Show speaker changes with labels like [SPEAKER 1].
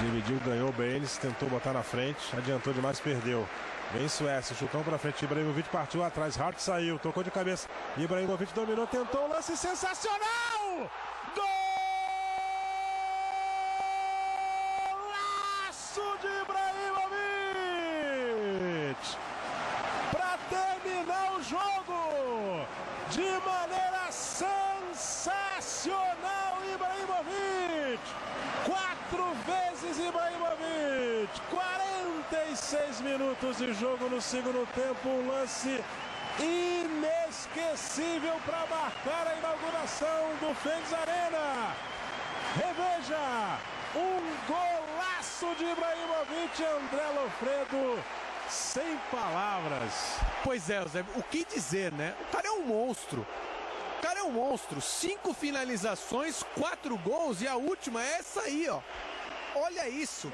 [SPEAKER 1] Dividiu, ganhou bem, eles tentou botar na frente, adiantou demais, perdeu. Vem Suécia, chutão pra frente, Ibrahimovic partiu atrás, Hart saiu, tocou de cabeça. Ibrahimovic dominou, tentou um lance sensacional! Golaço de Ibrahimovic! Pra terminar o jogo de maneira sensacional, Ibrahimovic! Quatro Ibrahimovic, 46 minutos de jogo no segundo tempo, um lance inesquecível para marcar a inauguração do Fênix Arena. Reveja, um golaço de Ibrahimovic, André Lofredo, sem palavras.
[SPEAKER 2] Pois é, Zé, o que dizer, né? O cara é um monstro. O cara é um monstro. Cinco finalizações, quatro gols e a última é essa aí, ó. Olha isso!